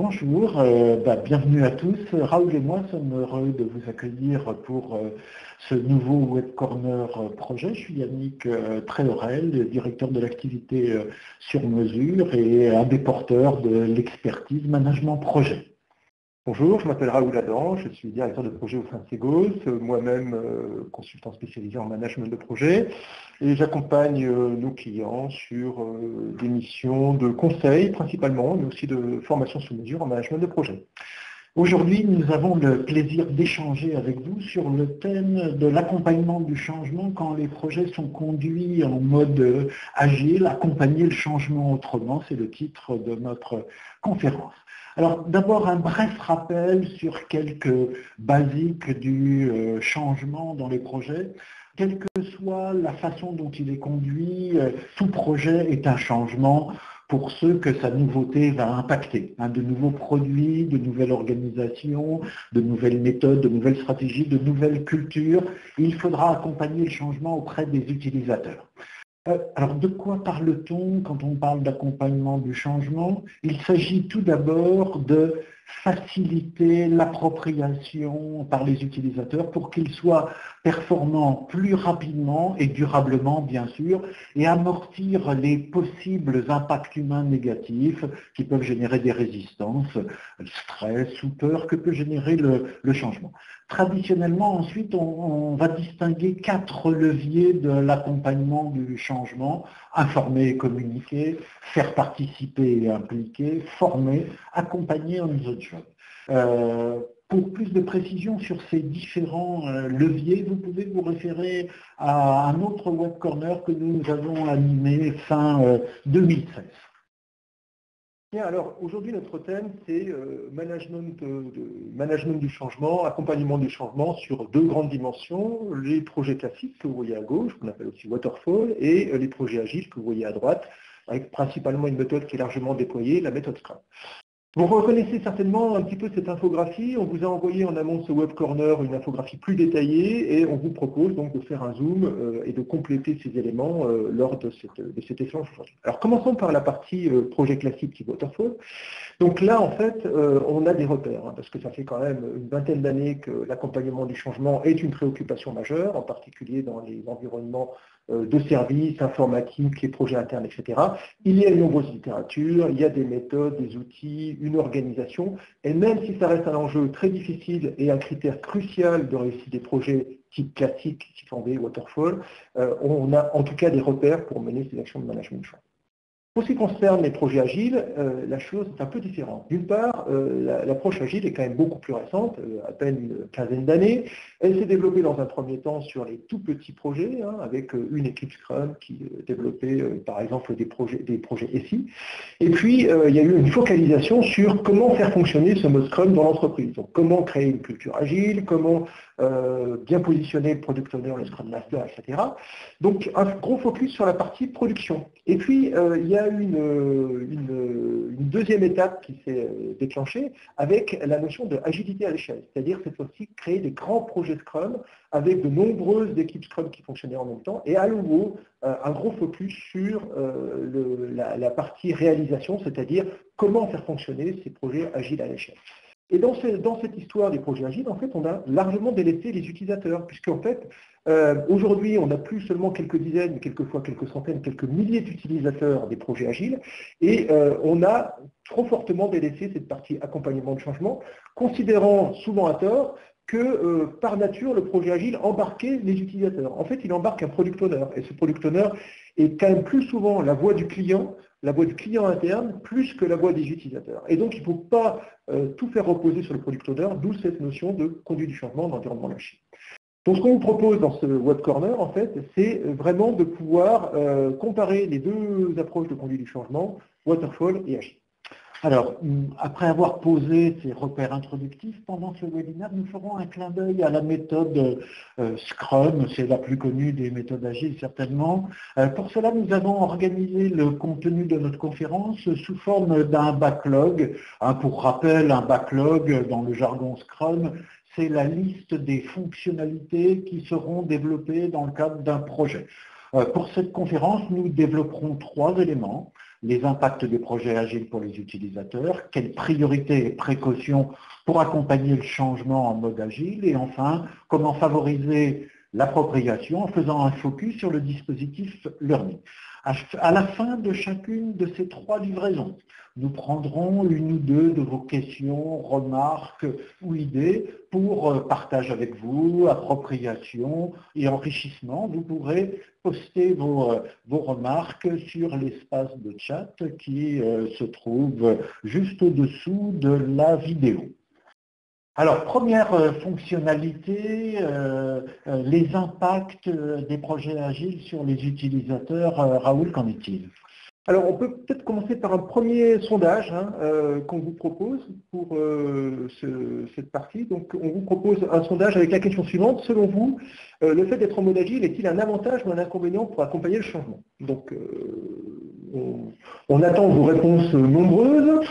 Bonjour, euh, bah, bienvenue à tous. Raoul et moi sommes heureux de vous accueillir pour euh, ce nouveau Web Corner euh, projet. Je suis Yannick Tréorel, directeur de l'activité sur mesure et un des porteurs de l'expertise management projet. Bonjour, je m'appelle Raoul Adam, je suis directeur de projet au sein de Segos, moi-même euh, consultant spécialisé en management de projet, et j'accompagne euh, nos clients sur euh, des missions de conseil principalement, mais aussi de formation sous mesure en management de projet. Aujourd'hui, nous avons le plaisir d'échanger avec vous sur le thème de l'accompagnement du changement quand les projets sont conduits en mode agile, accompagner le changement autrement, c'est le titre de notre conférence. Alors d'abord un bref rappel sur quelques basiques du euh, changement dans les projets. Quelle que soit la façon dont il est conduit, euh, tout projet est un changement pour ceux que sa nouveauté va impacter. Hein, de nouveaux produits, de nouvelles organisations, de nouvelles méthodes, de nouvelles stratégies, de nouvelles cultures. Il faudra accompagner le changement auprès des utilisateurs. Euh, alors de quoi parle-t-on quand on parle d'accompagnement du changement? Il s'agit tout d'abord de faciliter l'appropriation par les utilisateurs pour qu'ils soient performants plus rapidement et durablement, bien sûr, et amortir les possibles impacts humains négatifs qui peuvent générer des résistances, stress ou peur que peut générer le, changement. Traditionnellement, ensuite, on, va distinguer quatre leviers de l'accompagnement du changement, informer et communiquer, faire participer et impliquer, former, accompagner on the job. Euh, pour plus de précision sur ces différents euh, leviers, vous pouvez vous référer à un autre web corner que nous avons animé fin 2016. Euh, alors aujourd'hui notre thème c'est management, management du changement, accompagnement du changement sur deux grandes dimensions, les projets classiques que vous voyez à gauche, qu'on appelle aussi waterfall, et les projets agiles que vous voyez à droite, avec principalement une méthode qui est largement déployée, la méthode Scrum. Vous reconnaissez certainement un petit peu cette infographie. On vous a envoyé en amont ce web corner une infographie plus détaillée et on vous propose donc de faire un zoom euh, et de compléter ces éléments euh, lors de, cet échange. Alors commençons par la partie euh, projet classique type Waterfall. Donc là, en fait, on a des repères, hein, parce que ça fait quand même une vingtaine d'années que l'accompagnement du changement est une préoccupation majeure, en particulier dans les environnements de services informatiques, les projets internes, etc. Il y a une nombreuse littérature, il y a des méthodes, des outils, une organisation, et même si ça reste un enjeu très difficile et un critère crucial de réussite des projets type classique, type V, waterfall, euh, on a en tout cas des repères pour mener ces actions de management pour ce qui concerne les projets agiles, euh, la chose est un peu différente. D'une part, euh, l'approche agile est quand même beaucoup plus récente, euh, à peine une quinzaine d'années. Elle s'est développée dans un premier temps sur les tout petits projets, hein, avec une équipe Scrum qui développait par exemple des projets, des projets SI. Et puis, il y a eu une focalisation sur comment faire fonctionner ce mode Scrum dans l'entreprise. Donc, comment créer une culture agile, comment bien positionner le product owner, le Scrum Master, etc. Donc, un gros focus sur la partie production. Et puis, il y a une, deuxième étape qui s'est euh, déclenchée avec la notion de agilité à l'échelle, c'est-à-dire cette fois-ci créer des grands projets Scrum avec de nombreuses équipes Scrum qui fonctionnaient en même temps et à nouveau euh, un gros focus sur euh, la, partie réalisation, c'est-à-dire comment faire fonctionner ces projets agiles à l'échelle. Et dans, cette histoire des projets agiles, en fait, on a largement délaissé les utilisateurs, puisqu'en fait, euh, aujourd'hui, on a plus seulement quelques dizaines, mais quelquefois quelques centaines, quelques milliers d'utilisateurs des projets agiles, et euh, on a trop fortement délaissé cette partie accompagnement de changement, considérant souvent à tort que euh, par nature, le projet agile embarquait les utilisateurs. En fait, il embarque un product owner, et ce product owner est quand même plus souvent la voix du client la voix du client interne plus que la voix des utilisateurs. Et donc, il ne faut pas tout faire reposer sur le product owner, d'où cette notion de conduite du changement d'environnement lâché. Donc, ce qu'on vous propose dans ce web corner, en fait, c'est vraiment de pouvoir euh, comparer les deux approches de conduite du changement, waterfall et agile. Alors, après avoir posé ces repères introductifs, pendant ce webinaire, nous ferons un clin d'œil à la méthode euh, Scrum, c'est la plus connue des méthodes agiles certainement. Euh, pour cela, nous avons organisé le contenu de notre conférence sous forme d'un backlog. Hein, pour rappel, un backlog dans le jargon Scrum, c'est la liste des fonctionnalités qui seront développées dans le cadre d'un projet. Euh, pour cette conférence, nous développerons trois éléments. Les impacts des projets agiles pour les utilisateurs, quelles priorités et précautions pour accompagner le changement en mode agile, et enfin, comment favoriser l'appropriation en faisant un focus sur le dispositif learning. À la fin de chacune de ces trois livraisons, nous prendrons une ou deux de vos questions, remarques ou idées pour euh, partage avec vous, appropriation et enrichissement. Vous pourrez poster vos, euh, vos remarques sur l'espace de chat qui euh, se trouve juste au-dessous de la vidéo. Alors, première euh, fonctionnalité, euh, euh, les impacts des projets agiles sur les utilisateurs. Raoul, qu'en est-il? Alors, on peut peut-être commencer par un premier sondage hein, qu'on vous propose pour cette partie. Donc, on vous propose un sondage avec la question suivante. Selon vous, le fait d'être en mode agile est-il un avantage ou un inconvénient pour accompagner le changement? Donc, on, attend vos réponses nombreuses.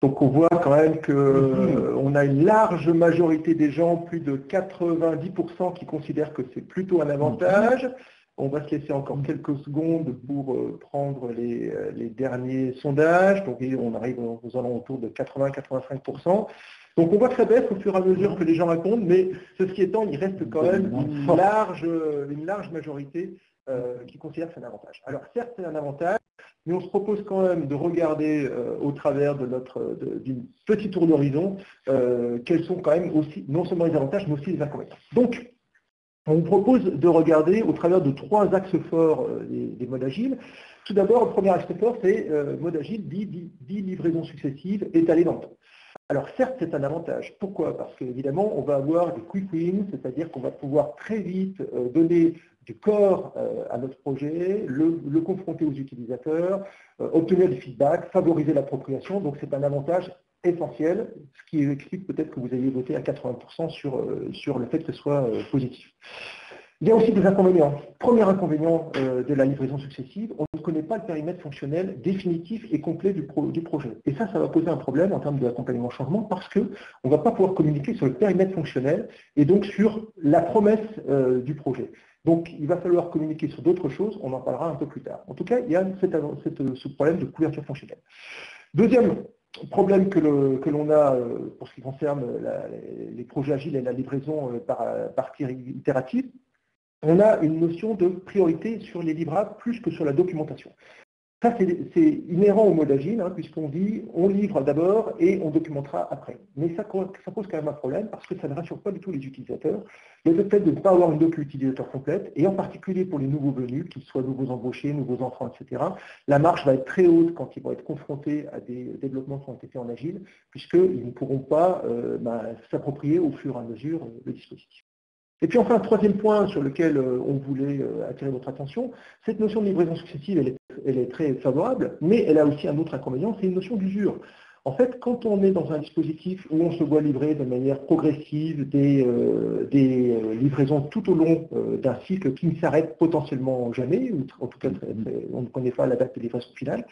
Donc on voit quand même qu'on mhm. a une large majorité des gens, plus de 90% qui considèrent que c'est plutôt un avantage. Mhm. On va se laisser encore quelques secondes pour euh, prendre euh, les, derniers sondages. Donc on arrive aux alentours de 80-85%. Donc on voit que ça baisse au fur et à mesure que les gens répondent, mais ceci étant, il reste quand même une large, une large majorité euh, qui considère que c'est un avantage. Alors certes, c'est un avantage, mais on se propose quand même de regarder euh, au travers d'une petit tour d'horizon euh, quels sont quand même aussi non seulement les avantages mais aussi les inconvénients. Donc on vous propose de regarder au travers de trois axes forts euh, des, modes agiles. Tout d'abord, le premier axe fort, c'est mode agile, 10, livraisons successives étalées dans le temps. Alors certes, c'est un avantage. Pourquoi? Parce qu'évidemment, on va avoir des quick wins, c'est-à-dire qu'on va pouvoir très vite donner du corps euh, à notre projet, le, confronter aux utilisateurs, euh, obtenir du feedback, favoriser l'appropriation. Donc c'est un avantage essentiel, ce qui explique peut-être que vous ayez voté à 80% sur, euh, sur le fait que ce soit positif. Il y a aussi des inconvénients. Premier inconvénient de la livraison successive, on ne connaît pas le périmètre fonctionnel définitif et complet du, du projet. Et ça, ça va poser un problème en termes d'accompagnement changement parce qu'on ne va pas pouvoir communiquer sur le périmètre fonctionnel et donc sur la promesse du projet. Donc il va falloir communiquer sur d'autres choses, on en parlera un peu plus tard. En tout cas, il y a ce problème de couverture fonctionnelle. Deuxième problème que l'on a euh, pour ce qui concerne les projets agiles et la livraison euh, par, par itérative, on a une notion de priorité sur les livrables plus que sur la documentation. Ça, c'est inhérent au mode agile, hein, puisqu'on dit on livre d'abord et on documentera après. Mais ça, pose quand même un problème parce que ça ne rassure pas du tout les utilisateurs. Le fait de ne pas avoir une docu utilisateur complète, et en particulier pour les nouveaux venus, qu'ils soient nouveaux embauchés, nouveaux enfants, etc., la marge va être très haute quand ils vont être confrontés à des développements qui ont été faits en agile, puisqu'ils ne pourront pas euh, bah, s'approprier au fur et à mesure euh, le dispositif. Et puis enfin, un troisième point sur lequel euh, on voulait euh, attirer votre attention, cette notion de livraison successive, elle est, très favorable, mais elle a aussi un autre inconvénient, c'est une notion d'usure. En fait, quand on est dans un dispositif où on se voit livrer de manière progressive des, euh, euh, livraisons tout au long euh, d'un cycle qui ne s'arrête potentiellement jamais, ou en tout cas on ne connaît pas la date de livraison finale,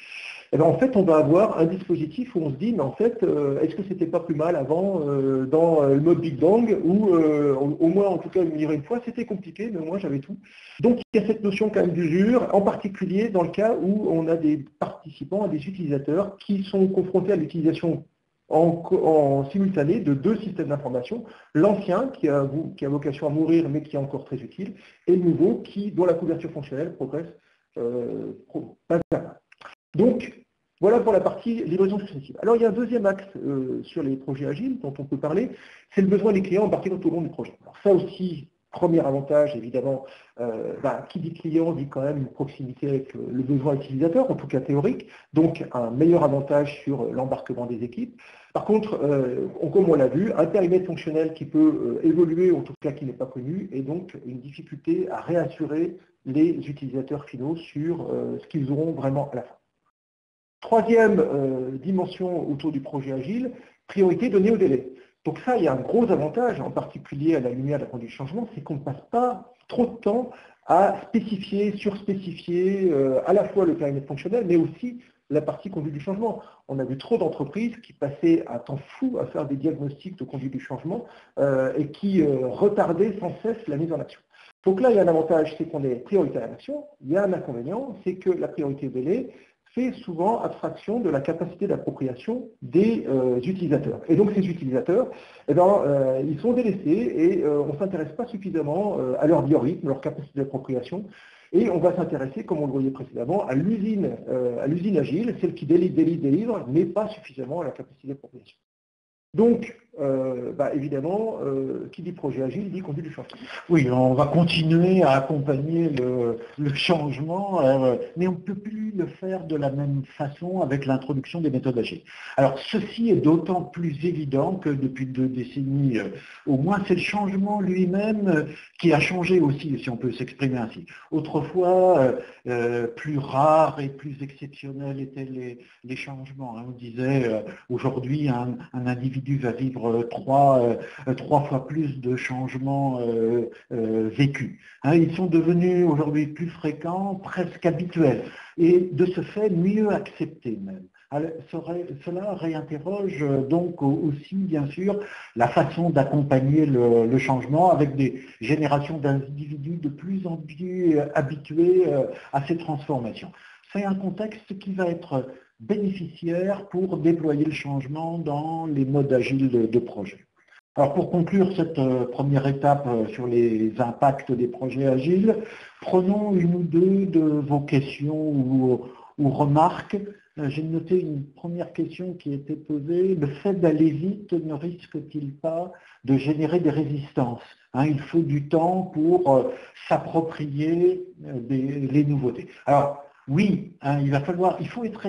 eh bien, en fait on va avoir un dispositif où on se dit mais en fait est-ce que c'était pas plus mal avant dans le mode Big Bang où au moins en tout cas me livrer une fois c'était compliqué mais moi j'avais tout. Donc il y a cette notion quand même d'usure, en particulier dans le cas où on a des participants, des utilisateurs qui sont confrontés à l'utilisation en, simultané de deux systèmes d'information, l'ancien qui a, vocation à mourir mais qui est encore très utile, et le nouveau qui, dont la couverture fonctionnelle progresse euh, Donc, voilà pour la partie livraison successive. Alors il y a un deuxième axe euh, sur les projets agiles dont on peut parler, c'est le besoin des clients en partie tout au long du projet. Alors ça aussi, Premier avantage, évidemment, euh, bah, qui dit client dit quand même une proximité avec le, besoin utilisateur, en tout cas théorique, donc un meilleur avantage sur l'embarquement des équipes. Par contre, euh, comme on l'a vu, un périmètre fonctionnel qui peut euh, évoluer, en tout cas qui n'est pas connu, et donc une difficulté à réassurer les utilisateurs finaux sur ce qu'ils auront vraiment à la fin. Troisième dimension autour du projet Agile, priorité donnée au délai. Donc ça, il y a un gros avantage, en particulier à la lumière de la conduite du changement, c'est qu'on ne passe pas trop de temps à spécifier, surspécifier euh, à la fois le périmètre fonctionnel, mais aussi la partie conduite du changement. On a vu trop d'entreprises qui passaient un temps fou à faire des diagnostics de conduite du changement euh, et qui euh, retardaient sans cesse la mise en action. Donc là, il y a un avantage, c'est qu'on est prioritaire à l'action. Il y a un inconvénient, c'est que la priorité délai fait souvent abstraction de la capacité d'appropriation des euh, utilisateurs. Et donc ces utilisateurs, eh ben, euh, ils sont délaissés et euh, on ne s'intéresse pas suffisamment à leur biorhythme, leur capacité d'appropriation. Et on va s'intéresser, comme on le voyait précédemment, à l'usine agile, celle qui délivre, délivre, délivre, mais pas suffisamment à la capacité d'appropriation. Donc, euh, bah, évidemment, euh, qui dit projet agile dit conduite du changement. Oui, on va continuer à accompagner le, changement, euh, mais on ne peut plus le faire de la même façon avec l'introduction des méthodes agiles. Alors, ceci est d'autant plus évident que depuis deux décennies au moins, c'est le changement lui-même qui a changé aussi, si on peut s'exprimer ainsi. Autrefois, plus rares et plus exceptionnels étaient les, changements. Hein. On disait, aujourd'hui, un individu va vivre euh, euh, trois, fois plus de changements euh, vécus. Hein, ils sont devenus aujourd'hui plus fréquents, presque habituels, et de ce fait mieux acceptés même. cela réinterroge donc aussi, bien sûr, la façon d'accompagner le, changement avec des générations d'individus de plus en plus habitués à ces transformations. C'est un contexte qui va être bénéficiaires pour déployer le changement dans les modes agiles de, projet. Alors pour conclure cette euh, première étape euh, sur les impacts des projets agiles, prenons une ou deux de vos questions ou, remarques. Euh, j'ai noté une première question qui était posée. Le fait d'aller vite ne risque-t-il pas de générer des résistances hein, Il faut du temps pour s'approprier les nouveautés. Alors, oui, hein, il va falloir, il faut être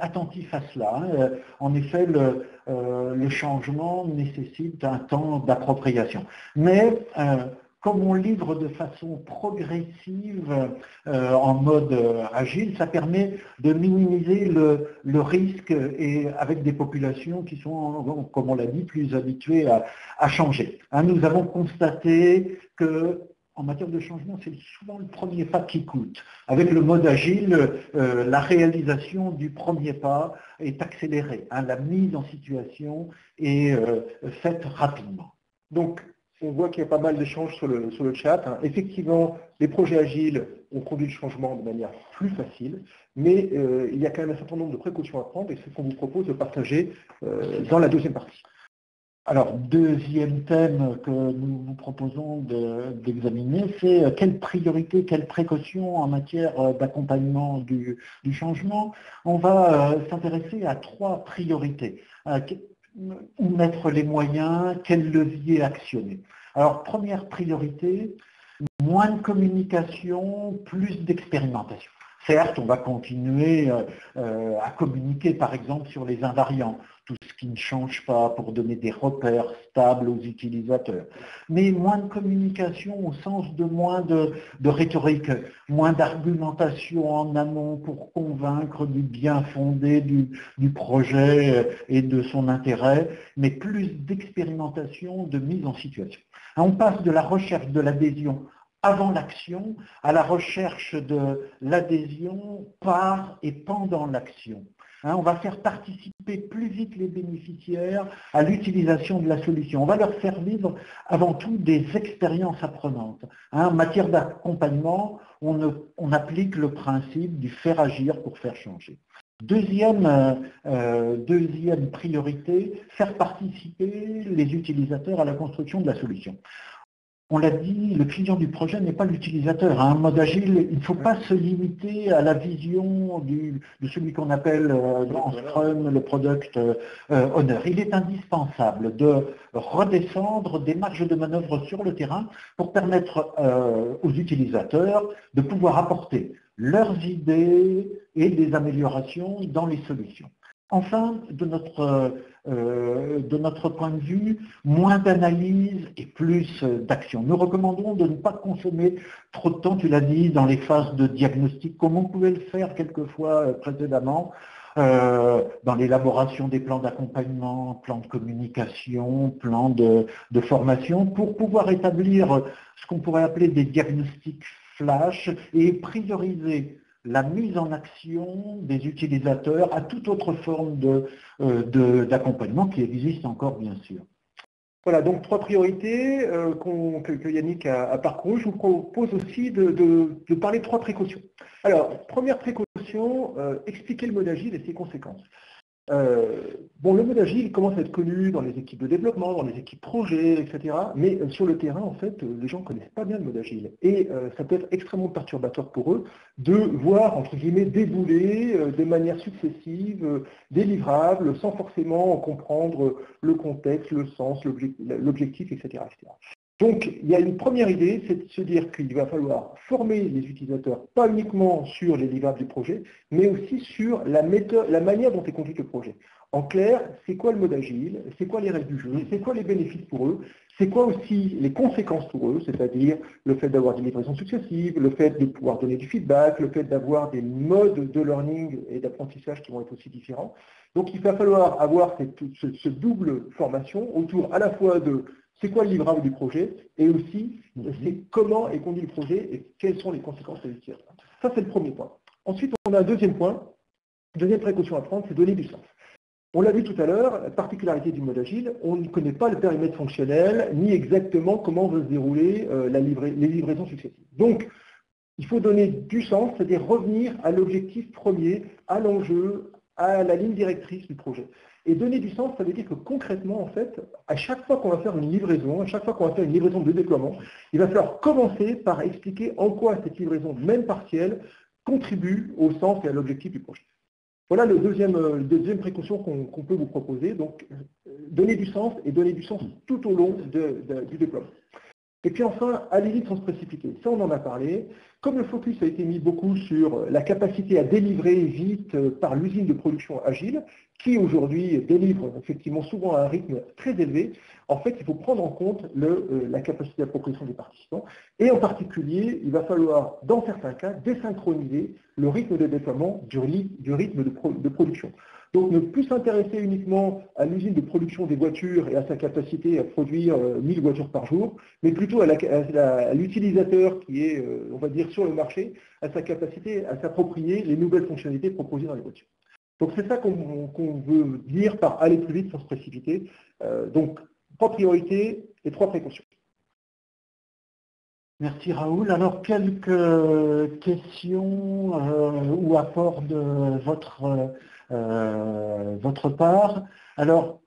attentif à cela. Hein. Euh, en effet, euh, le, changement nécessite un temps d'appropriation. Mais euh, comme on livre de façon progressive en mode agile, ça permet de minimiser le, risque et avec des populations qui sont, comme on l'a dit, plus habituées à, changer. Hein, nous avons constaté que en matière de changement, c'est souvent le premier pas qui coûte. Avec le mode agile, euh, la réalisation du premier pas est accélérée. Hein. la mise en situation est euh, faite rapidement. Donc, on voit qu'il y a pas mal d'échanges sur sur le chat. Hein. Effectivement, les projets agiles ont conduit le changement de manière plus facile, mais euh, il y a quand même un certain nombre de précautions à prendre et c'est ce qu'on vous propose de partager dans la deuxième partie. Alors, deuxième thème que nous vous proposons d'examiner, c'est euh, quelles priorités, quelles précautions en matière euh, d'accompagnement du, changement. On va euh, s'intéresser à trois priorités. Où mettre les moyens, quels leviers actionner. Alors, première priorité, moins de communication, plus d'expérimentation. Certes, on va continuer à communiquer, par exemple, sur les invariants, tout ce qui ne change pas pour donner des repères stables aux utilisateurs. Mais moins de communication au sens de moins de, rhétorique, moins d'argumentation en amont pour convaincre du bien fondé du, du projet et de son intérêt, mais plus d'expérimentation, de mise en situation. On passe de la recherche de l'adhésion avant l'action à la recherche de l'adhésion par et pendant l'action. Hein, on va faire participer plus vite les bénéficiaires à l'utilisation de la solution. On va leur faire vivre avant tout des expériences apprenantes. Hein, en matière d'accompagnement, on, applique le principe du faire agir pour faire changer. Euh, euh, deuxième priorité, faire participer les utilisateurs à la construction de la solution on l'a dit, le client du projet n'est pas l'utilisateur. Un mode agile, il ne faut pas se limiter à la vision de celui qu'on appelle euh, en Scrum le product euh, owner. Il est indispensable de redescendre des marges de manœuvre sur le terrain pour permettre euh, aux utilisateurs de pouvoir apporter leurs idées et des améliorations dans les solutions. Enfin, de notre, euh, de notre point de vue, moins d'analyse et plus d'action. Nous recommandons de ne pas consommer trop de temps, tu l'as dit, dans les phases de diagnostic, comme on pouvait le faire quelquefois euh, précédemment, euh, dans l'élaboration des plans d'accompagnement, plans de communication, plans de, formation, pour pouvoir établir ce qu'on pourrait appeler des diagnostics flash et prioriser la mise en action des utilisateurs à toute autre forme euh, d'accompagnement qui existe encore bien sûr. Voilà, donc trois priorités euh, que, Yannick a, parcourues. Je vous propose aussi de, parler de trois précautions. Alors, première précaution, euh, expliquer le mode agile et ses conséquences. Euh, bon, le mode agile commence à être connu dans les équipes de développement, dans les équipes projets, etc. Mais euh, sur le terrain, en fait, euh, les gens ne connaissent pas bien le mode agile. Et ça peut être extrêmement perturbateur pour eux de voir, entre guillemets, débouler de manière successive des livrables sans forcément comprendre le contexte, le sens, l'objectif, etc. Donc, il y a une première idée, c'est de se dire qu'il va falloir former les utilisateurs, pas uniquement sur les livrables du projet, mais aussi sur la, méthode, la manière dont est conduit le projet. En clair, c'est quoi le mode agile C'est quoi les règles du jeu C'est quoi les bénéfices pour eux C'est quoi aussi les conséquences pour eux C'est-à-dire le fait d'avoir des livraisons successives, le fait de pouvoir donner du feedback, le fait d'avoir des modes de learning et d'apprentissage qui vont être aussi différents. Donc il va falloir avoir cette, ce double formation autour à la fois de c'est quoi le livrable du projet, et aussi mhm. c'est comment est conduit le projet et quelles sont les conséquences de Ça, c'est le premier point. Ensuite, on a un deuxième point, deuxième précaution à prendre, c'est donner du sens. On l'a vu tout à l'heure, la particularité du mode agile, on ne connaît pas le périmètre fonctionnel, ni exactement comment vont se dérouler euh, les livraisons successives. Donc, il faut donner du sens, c'est-à-dire revenir à l'objectif premier, à l'enjeu, à la ligne directrice du projet. Et donner du sens, ça veut dire que concrètement, en fait, à chaque fois qu'on va faire une livraison, à chaque fois qu'on va faire une livraison de déploiement, il va falloir commencer par expliquer en quoi cette livraison, même partielle, contribue au sens et à l'objectif du projet. Voilà le deuxième, euh, deuxième précaution qu'on peut vous proposer. Donc, euh, donner du sens et donner du sens tout au long du déploiement. Et puis enfin, aller vite sans se précipiter. Ça, on en a parlé. Comme le focus a été mis beaucoup sur la capacité à délivrer vite euh, par l'usine de production agile, qui aujourd'hui délivre effectivement souvent à un rythme très élevé, en fait, il faut prendre en compte euh, la capacité d'appropriation des participants. Et en particulier, il va falloir, dans certains cas, désynchroniser le rythme de déploiement du, rythme de production. Donc ne plus s'intéresser uniquement à l'usine de production des voitures et à sa capacité à produire 1000 euh, voitures par jour, mais plutôt à l'utilisateur qui est, euh, on va dire, sur le marché, à sa capacité à s'approprier les nouvelles fonctionnalités proposées dans les voitures. Donc c'est ça qu'on veut dire par aller plus vite sans se précipiter. Euh, donc trois priorités et trois précautions. Merci Raoul. Alors quelques questions ou apports de votre euh, votre part. Alors,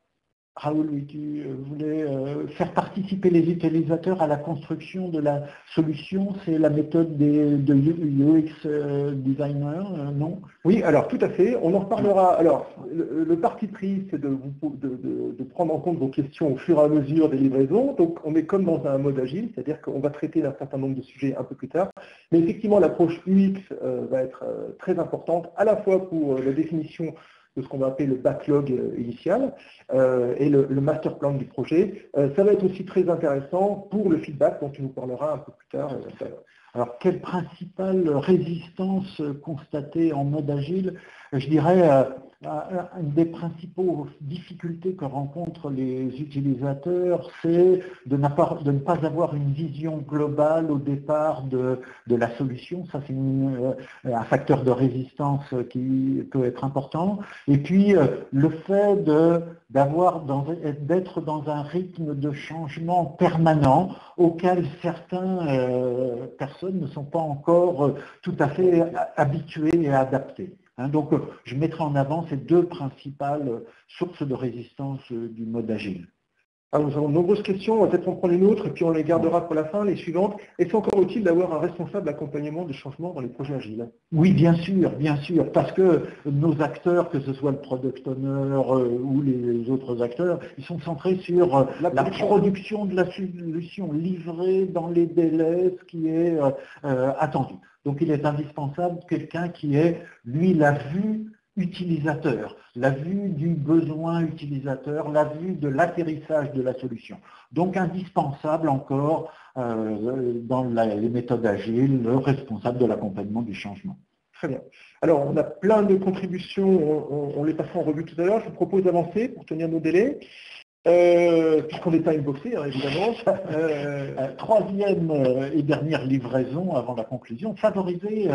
Raoul, oui, tu euh, voulais euh, faire participer les utilisateurs à la construction de la solution, c'est la méthode des, de UX designer, non? Oui, alors tout à fait. On en reparlera. Alors, le, parti pris, c'est de, de, prendre en compte vos questions au fur et à mesure des livraisons. Donc, on est comme dans un mode agile, c'est-à-dire qu'on va traiter d'un certain nombre de sujets un peu plus tard. Mais effectivement, l'approche UX va être très importante, à la fois pour la définition de ce qu'on va appeler le backlog euh, initial euh, et le, master plan du projet. Euh, ça va être aussi très intéressant pour le feedback dont tu nous parleras un peu plus tard. Alors, quelle principale résistance constatée en mode agile Je dirais, une des principaux difficultés que rencontrent les utilisateurs, c'est de, de, ne pas avoir une vision globale au départ de, la solution. Ça, c'est euh, un facteur de résistance qui peut être important. Et puis, euh, le fait d'être dans un rythme de changement permanent auquel certaines euh, personnes ne sont pas encore tout à fait habituées et adaptées. Hein, donc, euh, je mettrai en avant ces deux principales euh, sources de résistance euh, du mode agile. Alors, nous avons de nombreuses questions, on va peut-être en prendre une autre, et puis on les gardera pour la fin, les suivantes. Est-ce encore utile d'avoir un responsable d'accompagnement de changement dans les projets agiles? Oui, bien sûr, bien sûr, parce que nos acteurs, que ce soit le product owner ou les autres acteurs, ils sont centrés sur la, production de la solution livrée dans les délais, ce qui est attendu. Donc il est indispensable quelqu'un qui ait, lui, la vue utilisateur, la vue du besoin utilisateur, la vue de l'atterrissage de la solution. Donc indispensable encore euh, dans les méthodes agiles, le responsable de l'accompagnement du changement. Très bien. Alors, on a plein de contributions, on, les passera en revue tout à l'heure. Je vous propose d'avancer pour tenir nos délais. Euh, puisqu'on n'est pas inboxé, hein, évidemment. Euh, euh, troisième et dernière livraison avant la conclusion, favoriser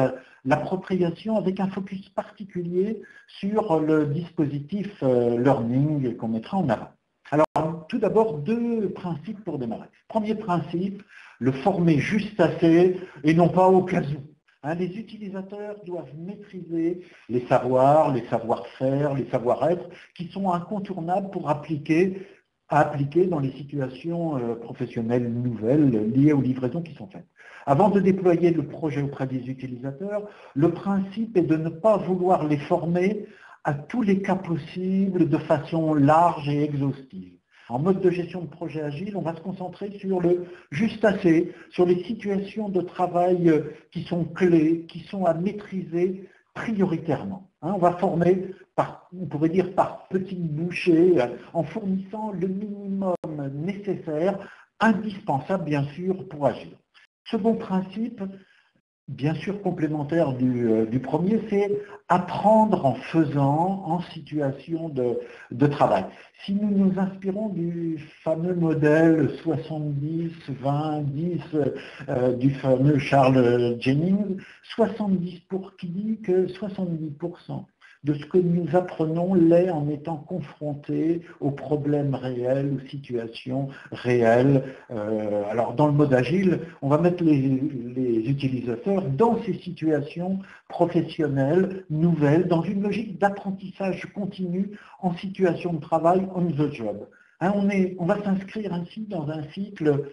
l'appropriation avec un focus particulier sur le dispositif learning qu'on mettra en avant. Alors, tout d'abord, deux principes pour démarrer. Premier principe, le former juste assez et non pas au cas où. Hein, les utilisateurs doivent maîtriser les savoirs, les savoir-faire, les savoir-être qui sont incontournables pour appliquer, appliquer dans les situations euh, professionnelles nouvelles liées aux livraisons qui sont faites. Avant de déployer le projet auprès des utilisateurs, le principe est de ne pas vouloir les former à tous les cas possibles de façon large et exhaustive. En mode de gestion de projet agile, on va se concentrer sur le juste assez, sur les situations de travail euh, qui sont clés, qui sont à maîtriser prioritairement. Hein. on va former, par, on pourrait dire par petites bouchées, euh, en fournissant le minimum nécessaire, indispensable bien sûr pour agir. Second principe, bien sûr complémentaire euh, du, premier, c'est apprendre en faisant, en situation de, travail. Si nous nous inspirons du fameux modèle 70, 20, 10 du fameux Charles Jennings, 70 pour qui dit que 70% de ce que nous apprenons l'est en étant confrontés aux problèmes réels, aux situations réelles. Euh, alors dans le mode agile, on va mettre les, utilisateurs dans ces situations professionnelles nouvelles, dans une logique d'apprentissage continu en situation de travail on the job. Hein, on va s'inscrire ainsi dans un cycle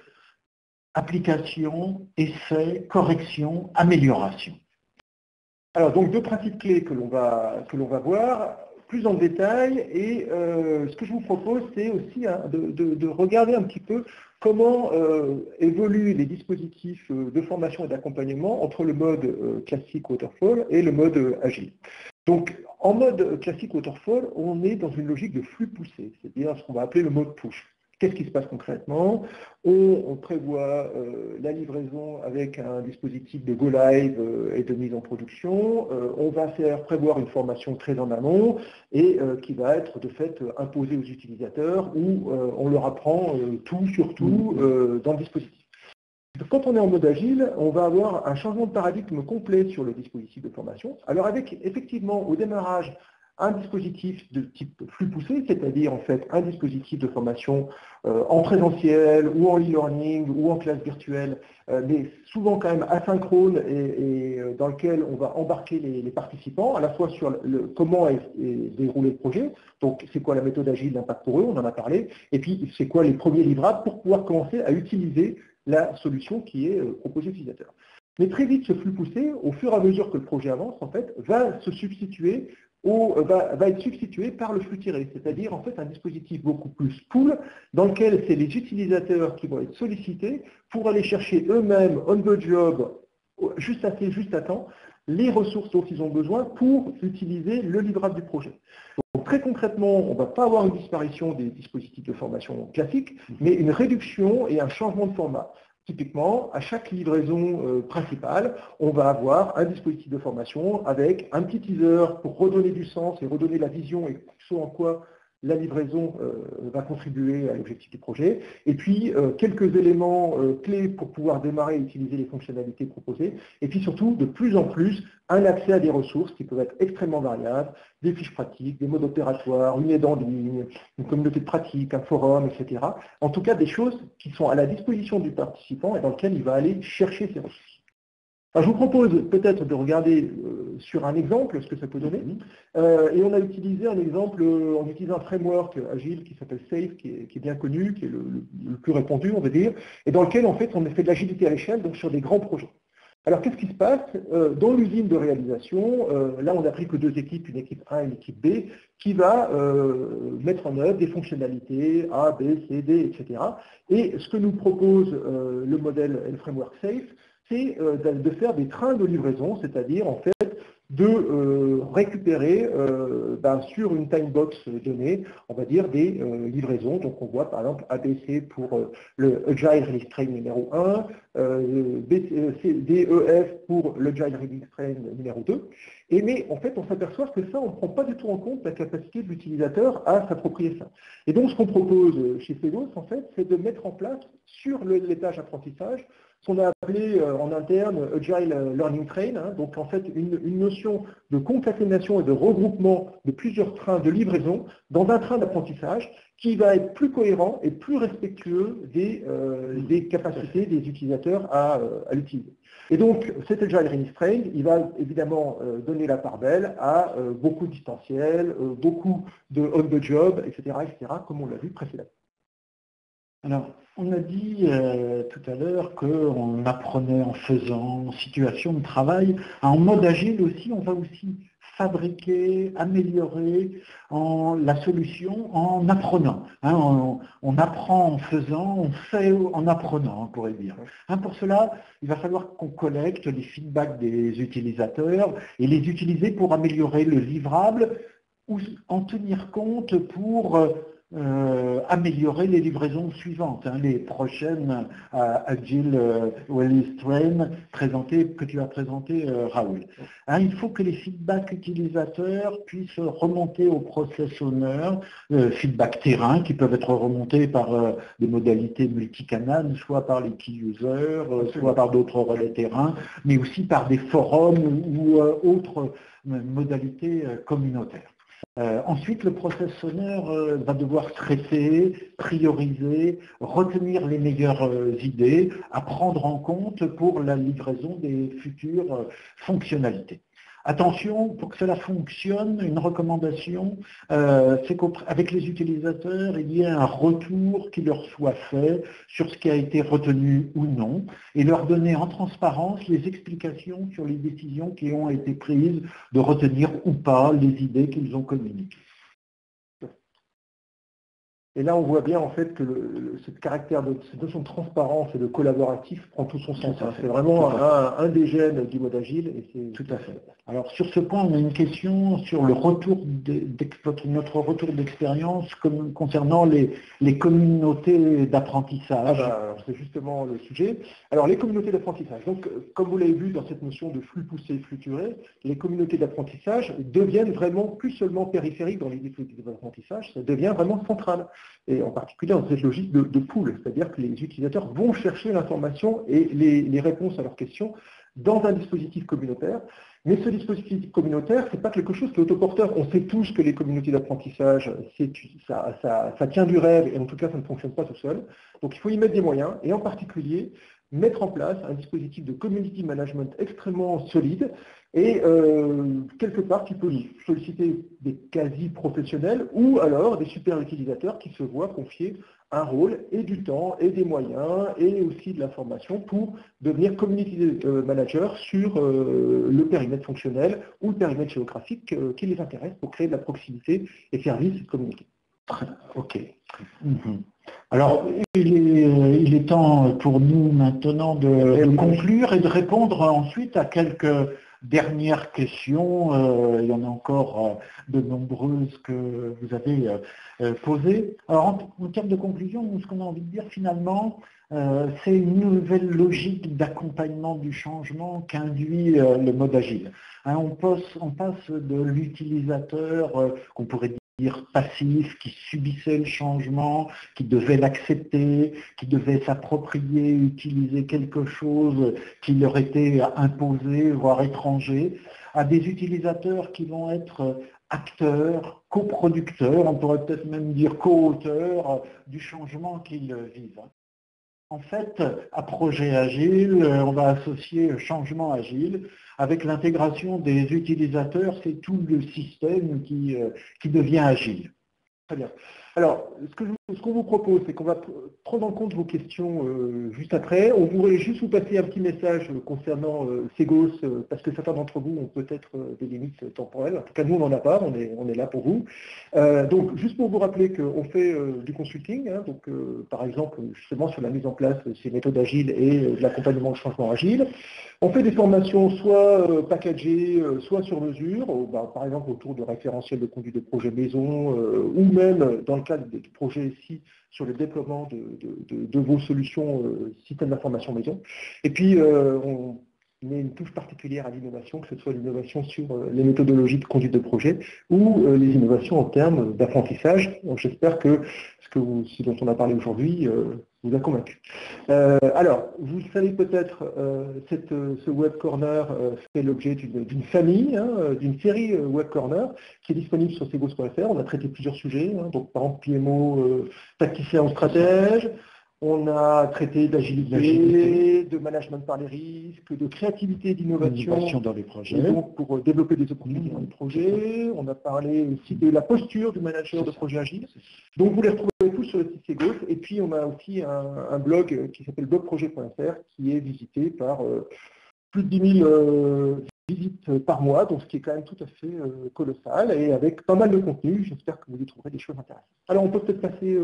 application, essai, correction, amélioration. Alors, donc deux principes clés que l'on va, va voir plus en détail. Et euh, ce que je vous propose, c'est aussi hein, de, regarder un petit peu comment euh, évoluent les dispositifs euh, de formation et d'accompagnement entre le mode classique waterfall et le mode agile. Donc, en mode classique waterfall, on est dans une logique de flux poussé, c'est-à-dire ce qu'on va appeler le mode push. Qu'est-ce qui se passe concrètement? On, prévoit euh, la livraison avec un dispositif de Go Live euh, et de mise en production. Euh, on va faire prévoir une formation très en amont et qui va être de fait imposée aux utilisateurs où on leur apprend tout sur tout dans le dispositif. Quand on est en mode agile, on va avoir un changement de paradigme complet sur le dispositif de formation. Alors avec effectivement au démarrage un dispositif de type flux poussé, c'est-à-dire en fait un dispositif de formation euh, en présentiel ou en e-learning ou en classe virtuelle, euh, mais souvent quand même asynchrone et, euh, dans lequel on va embarquer les, participants, à la fois sur comment est, déroulé le projet, donc c'est quoi la méthode agile d'impact pour eux, on en a parlé, et puis c'est quoi les premiers livrables pour pouvoir commencer à utiliser la solution qui est proposée aux utilisateurs. Mais très vite, ce flux poussé, au fur et à mesure que le projet avance, en fait, va se substituer ou va, être substitué par le flux tiré, c'est-à-dire en fait un dispositif beaucoup plus pool dans lequel c'est les utilisateurs qui vont être sollicités pour aller chercher eux-mêmes on the job, juste assez, juste à temps, les ressources dont ils ont besoin pour utiliser le livrable du projet. Donc très concrètement, on ne va pas avoir une disparition des dispositifs de formation classiques, mais une réduction et un changement de format. Typiquement, à chaque livraison euh, principale, on va avoir un dispositif de formation avec un petit teaser pour redonner du sens et redonner la vision et ce en quoi la livraison euh, va contribuer à l'objectif du projet, et puis euh, quelques éléments euh, clés pour pouvoir démarrer et utiliser les fonctionnalités proposées, et puis surtout, de plus en plus, un accès à des ressources qui peuvent être extrêmement variables, des fiches pratiques, des modes opératoires, une aide en ligne, une communauté de pratique, un forum, etc. En tout cas, des choses qui sont à la disposition du participant et dans lesquelles il va aller chercher ses ressources je vous propose peut-être de regarder euh, sur un exemple ce que ça peut donner. Euh, et on a utilisé un exemple euh, en utilisant un framework agile qui s'appelle SAFE, qui est, bien connu, qui est le, plus répandu, on va dire, et dans lequel en fait on fait de l'agilité à l'échelle, donc sur des grands projets. Alors qu'est-ce qui se passe? Dans l'usine de réalisation, là on a pris que deux équipes, une équipe A et une équipe B, qui va mettre en œuvre des fonctionnalités A, B, C, D, etc. Et ce que nous propose le modèle et le framework SAFE, c'est euh, de faire des trains de livraison, c'est-à-dire en fait de euh, récupérer euh, ben, sur une time box donnée, on va dire des livraisons. Donc on voit par exemple ABC pour le Agile Release Train numéro 1, DEF pour le Agile Release Train numéro 2. Et mais en fait on s'aperçoit que ça, on ne prend pas du tout en compte la capacité de l'utilisateur à s'approprier ça. Et donc ce qu'on propose chez CEDOS, en fait, c'est de mettre en place sur l'étage apprentissage qu'on a appelé en interne Agile Learning Train, hein. donc en fait une, notion de concaténation et de regroupement de plusieurs trains de livraison dans un train d'apprentissage qui va être plus cohérent et plus respectueux des, des capacités des utilisateurs à, l'utiliser. Et donc, cet Agile Training, il va évidemment euh, donner la part belle à euh, beaucoup de distanciels, euh, beaucoup de on-the-job, etc., etc., comme on l'a vu précédemment. Alors, on a dit tout à l'heure qu'on apprenait en faisant, en situation de travail. En mode agile aussi, on va aussi fabriquer, améliorer la solution en apprenant. Hein, on, apprend en faisant, on fait en apprenant, on pourrait dire. Hein, pour cela, il va falloir qu'on collecte les feedbacks des utilisateurs et les utiliser pour améliorer le livrable ou en tenir compte pour euh, améliorer les livraisons suivantes, hein, les prochaines euh, Agile euh, Wellness Train présentées, que tu as présentées, Raoul. Hein, il faut que les feedbacks utilisateurs puissent remonter au process owner, feedback terrain qui peuvent être remontés par des modalités multicanales, soit par les key users, soit par d'autres relais terrain, mais aussi par des forums ou autres modalités communautaires. Euh, ensuite, le processeur euh, va devoir traiter, prioriser, retenir les meilleures euh, idées à prendre en compte pour la livraison des futures fonctionnalités. Attention, pour que cela fonctionne, une recommandation, euh, c'est qu'avec les utilisateurs, il y ait un retour qui leur soit fait sur ce qui a été retenu ou non, et leur donner en transparence les explications sur les décisions qui ont été prises de retenir ou pas les idées qu'ils ont communiquées. Et là, on voit bien en fait que ce caractère de cette notion de transparence et de collaboratif prend tout son sens. Hein. C'est vraiment un, des gènes du mode agile. Et tout à fait. Alors sur ce point, on a une question sur le retour notre retour d'expérience concernant les, les communautés d'apprentissage. Ah bah, c'est justement le sujet. Alors les communautés d'apprentissage. Donc, comme vous l'avez vu dans cette notion de flux poussé fluturé, les communautés d'apprentissage deviennent vraiment plus seulement périphériques dans les dispositifs d'apprentissage, ça devient vraiment central et en particulier dans cette logique de, pool, c'est-à-dire que les utilisateurs vont chercher l'information et les, réponses à leurs questions dans un dispositif communautaire. Mais ce dispositif communautaire, ce n'est pas quelque chose qui est autoporteur. On sait tous que les communautés d'apprentissage, ça, tient du rêve, et en tout cas, ça ne fonctionne pas tout seul. Donc il faut y mettre des moyens, et en particulier, mettre en place un dispositif de community management extrêmement solide et euh, quelque part qui peut solliciter des quasi-professionnels ou alors des super utilisateurs qui se voient confier un rôle et du temps et des moyens et aussi de l'information pour devenir community euh, manager sur euh, le périmètre fonctionnel ou le périmètre géographique qui les intéresse pour créer de la proximité et services communiqués. Ok. Mhm. Alors, il est, temps pour nous maintenant de, conclure et de répondre ensuite à quelques dernières questions. Euh, il y en a encore euh, de nombreuses que vous avez euh, posées. Alors, en, termes de conclusion, ce qu'on a envie de dire finalement, c'est une nouvelle logique d'accompagnement du changement qu'induit le mode agile. Hein, on, on passe de l'utilisateur, qu'on pourrait dire passif, qui subissait le changement, qui devait l'accepter, qui devait s'approprier, utiliser quelque chose qui leur était imposé, voire étranger, à des utilisateurs qui vont être acteurs, coproducteurs, on pourrait peut-être même dire co-auteurs du changement qu'ils vivent. En fait, à projet agile, on va associer changement agile avec l'intégration des utilisateurs, c'est tout le système qui, euh, devient agile. Très bien. Alors, ce qu'on vous propose, c'est qu'on va prendre en compte vos questions euh, juste après. On voudrait juste vous passer un petit message concernant euh, Segos, euh, parce que certains d'entre vous ont peut-être des limites temporelles. En tout cas, nous, on n'en a pas, on est, on est là pour vous. donc, juste pour vous rappeler qu'on fait du consulting, hein, donc, par exemple, justement sur la mise en place de ces méthodes agiles et de l'accompagnement au changement agile. On fait des formations soit packagées, soit sur mesure, bah, par exemple autour de référentiels de conduite de projet maison, ou même dans le cadre des projets sur le déploiement de, vos solutions euh, système d'information maison. Et puis, euh, on met une touche particulière à l'innovation, que ce soit l'innovation sur euh, les méthodologies de conduite de projet ou les innovations en termes d'apprentissage. J'espère que ce, que ce dont on a parlé aujourd'hui vous a convaincu. Euh, alors, vous savez peut-être, euh, ce Web Corner fait l'objet d'une famille, hein, d'une série Web Corner qui est disponible sur segos.fr. On a traité plusieurs sujets, hein, donc par exemple PMO, tacticien ou stratège, on a traité d'agilité, de management par les risques, de créativité et d'innovation dans les projets. donc pour développer des opportunités dans les projets. On a parlé aussi de la posture du manager de projet agile. Donc vous les retrouvez tous sur le site Segos. Et puis on a aussi un, blog qui s'appelle blogprojet.fr qui est visité par euh, plus de 10 000 visites par mois, donc ce qui est quand même tout à fait euh, colossal, et avec pas mal de contenu. J'espère que vous y trouverez des choses intéressantes. Alors on peut peut-être passer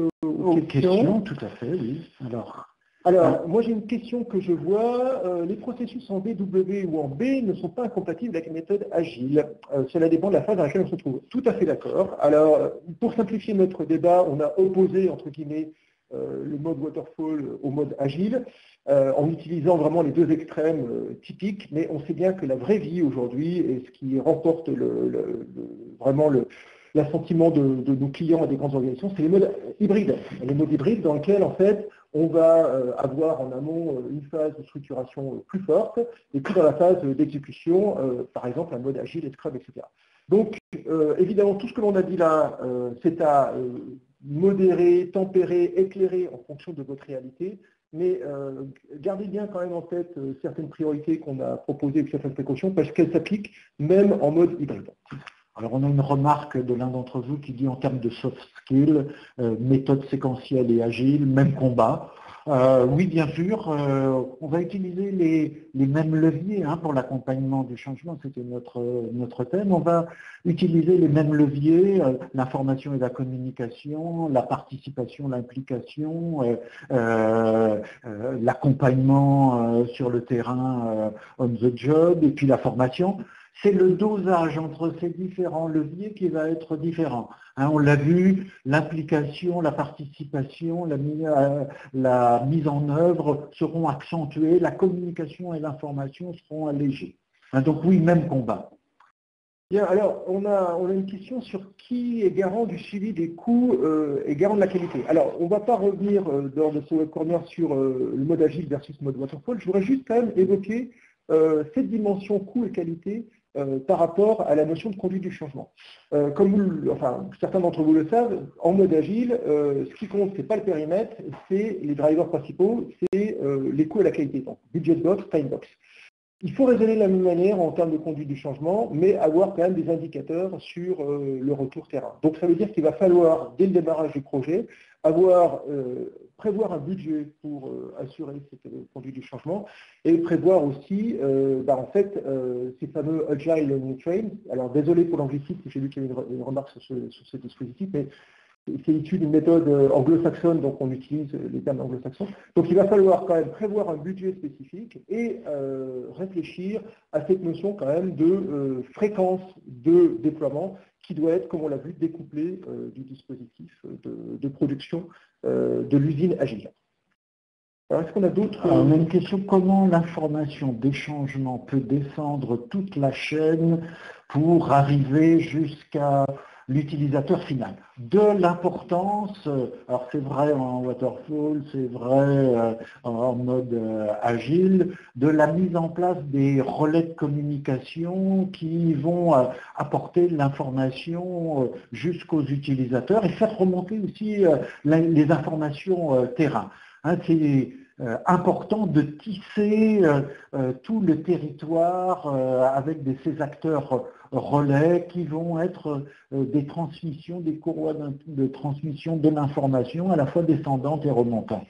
euh, aux, questions. Tout à fait, oui. Alors, alors moi j'ai une question que je vois. Euh, les processus en BW ou en B ne sont pas incompatibles avec la méthode agile. cela dépend de la phase dans laquelle on se trouve. Tout à fait d'accord. Alors pour simplifier notre débat, on a opposé entre guillemets le mode waterfall au mode agile. Euh, en utilisant vraiment les deux extrêmes euh, typiques, mais on sait bien que la vraie vie aujourd'hui, et ce qui remporte le, vraiment l'assentiment de, de, nos clients à des grandes organisations, c'est les modes hybrides. Les modes hybrides dans lesquels, en fait, on va euh, avoir en amont une phase de structuration plus forte, et puis dans la phase d'exécution, par exemple, un mode agile, Scrum, etc. Donc, évidemment, tout ce que l'on a dit là, c'est à modérer, tempérer, éclairer en fonction de votre réalité mais euh, gardez bien quand même en tête euh, certaines priorités qu'on a proposées avec certaines précautions, parce qu'elles s'appliquent même en mode hybride. Alors on a une remarque de l'un d'entre vous qui dit en termes de soft skills, euh, méthode séquentielle et agile, même combat. Euh, oui, bien sûr, euh, on va utiliser les, mêmes leviers hein, pour l'accompagnement du changement, c'était notre, thème. On va utiliser les mêmes leviers, euh, l'information et la communication, la participation, l'implication, l'accompagnement sur le terrain on the job, et puis la formation c'est le dosage entre ces différents leviers qui va être différent. Hein, on l'a vu, l'implication, la participation, euh, la, mise en œuvre seront accentuées, la communication et l'information seront allégées. Hein, donc oui, même combat. Bien, alors on a, une question sur qui est garant du suivi des coûts euh, et garant de la qualité. Alors on ne va pas revenir euh, dans ce web sur le mode agile versus mode waterfall. Je voudrais juste quand même évoquer cette dimension coût et qualité euh, par rapport à la notion de conduite du changement. Euh, comme certains d'entre vous le savent, en mode agile, euh, ce qui compte, ce n'est pas le périmètre, c'est les drivers principaux, c'est les coûts et la qualité. Donc, budget box, time box. Il faut raisonner de la même manière en termes de conduite du changement, mais avoir quand même des indicateurs sur le retour terrain. Donc ça veut dire qu'il va falloir, dès le démarrage du projet, avoir prévoir un budget pour euh, assurer cette euh, conduite du changement et prévoir aussi euh, bah, en fait, ces fameux Agile Learning Trains. Alors désolé pour l'anglicisme, j'ai vu qu'il y avait une, remarque sur ce, dispositif, mais c'est issu d'une méthode anglo-saxonne, donc on utilise les termes anglo-saxons. Donc il va falloir quand même prévoir un budget spécifique et réfléchir à cette notion quand même de fréquence de déploiement qui doit être, comme on l'a vu, découplé du dispositif de production euh, de l'usine agile. Alors, est-ce qu'on a d'autres... On a une question, comment l'information des changements peut descendre toute la chaîne pour arriver jusqu'à l'utilisateur final. De l'importance, euh, alors c'est vrai en waterfall, c'est vrai euh, en mode euh, agile, de la mise en place des relais de communication qui vont apporter l'information jusqu'aux utilisateurs et faire remonter aussi les informations terrain. Hein, important de tisser tout le territoire avec ces acteurs relais qui vont être euh, des transmissions, des courroies de transmission de l'information à la fois descendante et remontante.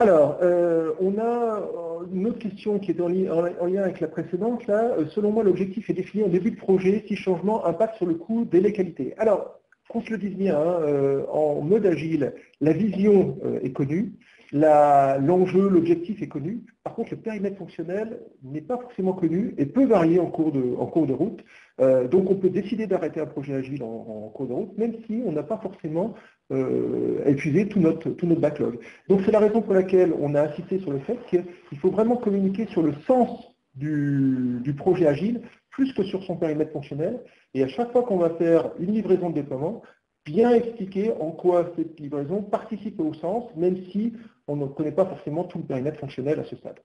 Alors, euh, on a euh, une autre question qui est en, lien avec la précédente. Là. Selon moi, l'objectif est défini en début de projet si changement impact sur le coût, délai, qualité. Alors, qu'on se le dise bien, hein, en mode agile, la vision est connue, L'enjeu, l'objectif est connu. Par contre, le périmètre fonctionnel n'est pas forcément connu et peut varier en cours de, route. Euh, donc on peut décider d'arrêter un projet agile en, cours de route, même si on n'a pas forcément euh, épuisé tout notre, tout notre backlog. Donc c'est la raison pour laquelle on a insisté sur le fait qu'il faut vraiment communiquer sur le sens du, du projet agile plus que sur son périmètre fonctionnel. Et à chaque fois qu'on va faire une livraison de déploiement, bien expliquer en quoi cette livraison participe au sens, même si on ne connaît pas forcément tout le périmètre fonctionnel à ce stade.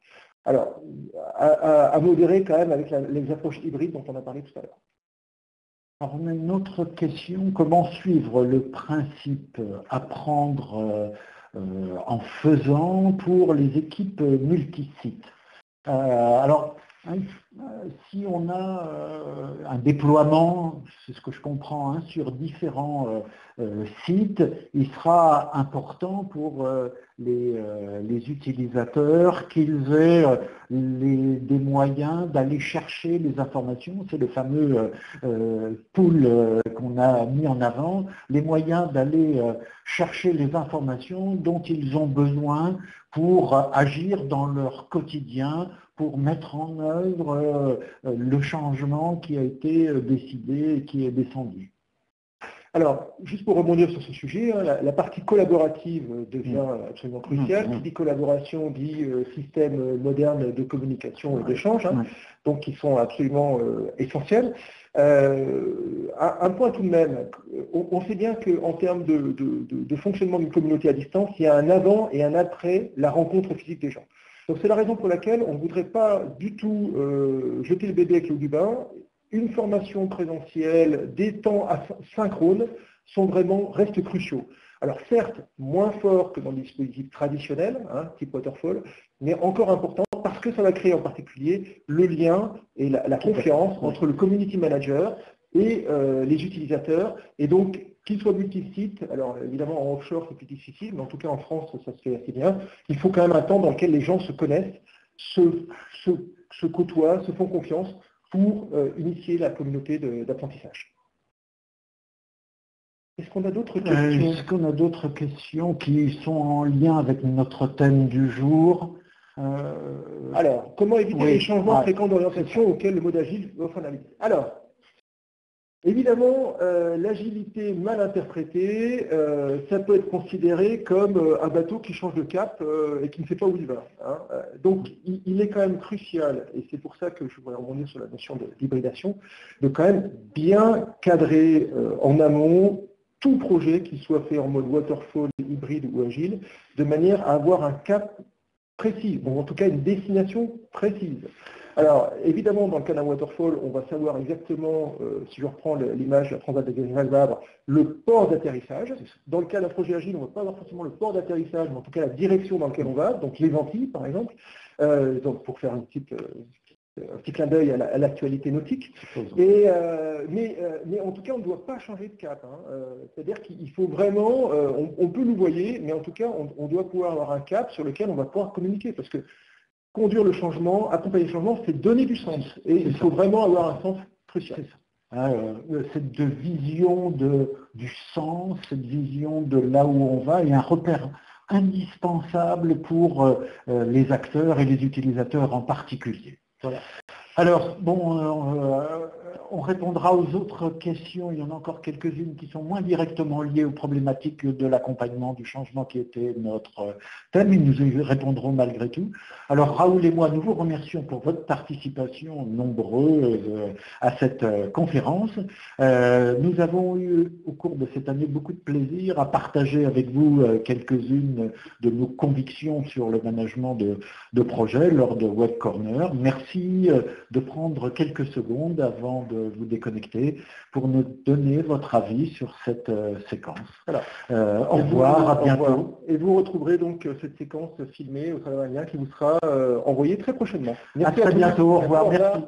Alors, à, modérer quand même avec les approches hybrides dont on a parlé tout à l'heure. Alors, on a une autre question. Comment suivre le principe apprendre euh, euh, en faisant pour les équipes multisites? Euh, Alors, si on a euh, un déploiement, c'est ce que je comprends, hein, sur différents euh, sites, il sera important pour les, utilisateurs qu'ils aient des moyens d'aller chercher les informations. C'est le fameux pool qu'on a mis en avant, les moyens d'aller chercher les informations dont ils ont besoin pour agir dans leur quotidien pour mettre en œuvre euh, euh, le changement qui a été euh, décidé et qui est descendu. Alors, juste pour rebondir sur ce sujet, hein, la, partie collaborative devient mm. absolument cruciale. Mm. Qui dit collaboration dit système moderne de communication et d'échange, hein, donc qui sont absolument essentiels. un, point tout de même, on, sait bien qu'en termes de, de fonctionnement d'une communauté à distance, il y a un avant et un après la rencontre physique des gens. Donc c'est la raison pour laquelle on ne voudrait pas du tout euh, jeter le bébé avec l'eau du bain. Une formation présentielle, des temps synchrones sont vraiment, restent cruciaux. Alors certes, moins fort que dans les dispositifs traditionnels, hein, type Waterfall, mais encore important parce que ça va créer en particulier le lien et la, confiance entre le community manager et euh, les utilisateurs. Et donc, qu'il soit multi-site, alors évidemment en offshore c'est plus difficile, mais en tout cas en France ça se fait assez bien, il faut quand même un temps dans lequel les gens se connaissent, se, côtoient, se font confiance pour euh, initier la communauté d'apprentissage. Est-ce qu'on a d'autres euh, questions? Est-ce qu'on a d'autres questions qui sont en lien avec notre thème du jour? Alors, comment éviter les changements fréquents d'orientation auxquels le mode agile offre un avis? Alors, Évidemment, euh, l'agilité mal interprétée, euh, ça peut être considéré comme euh, un bateau qui change de cap et qui ne sait pas où il va. Hein. Donc, il, est quand même crucial, et c'est pour ça que je voudrais revenir sur la notion d'hybridation, de quand même bien cadrer en amont tout projet, qu'il soit fait en mode waterfall, hybride ou agile, de manière à avoir un cap précis, ou en tout cas une destination précise. Alors, évidemment, dans le cas d'un waterfall, on va savoir exactement, euh, si je reprends l'image de la transat de le port d'atterrissage. Dans le cas d'un projet agile, on ne va pas avoir forcément le port d'atterrissage, mais en tout cas la direction dans laquelle on va, donc les ventiles, par exemple, euh, donc pour faire une petite, euh, un petit clin d'œil à l'actualité nautique. mais, en tout cas, on ne doit pas changer de cap. Hein. C'est-à-dire qu'il faut vraiment, on, peut nous voyer, mais en tout cas, on, on, doit pouvoir avoir un cap sur lequel on va pouvoir communiquer. Parce que conduire le changement, accompagner le changement, c'est donner du sens. Et il faut vraiment avoir un sens crucial. Ah, euh, cette vision de, du sens, cette vision de là où on va, est un repère indispensable pour euh, euh, les acteurs et les utilisateurs en particulier. Voilà. Alors, bon, on répondra aux autres questions. Il y en a encore quelques-unes qui sont moins directement liées aux problématiques de l'accompagnement du changement qui était notre thème. mais nous y répondrons malgré tout. Alors Raoul et moi, nous vous remercions pour votre participation nombreuse euh, à cette euh, conférence. Euh, nous avons eu au cours de cette année beaucoup de plaisir à partager avec vous quelques-unes de nos convictions sur le management de, de projets lors de Web Corner. Merci de prendre quelques secondes avant de vous déconnecter pour nous donner votre avis sur cette euh, séquence. Euh, au revoir, à bientôt. Et vous retrouverez donc euh, cette séquence filmée au travers d'un lien qui vous sera envoyé très prochainement. Merci à très bientôt, au revoir. Merci.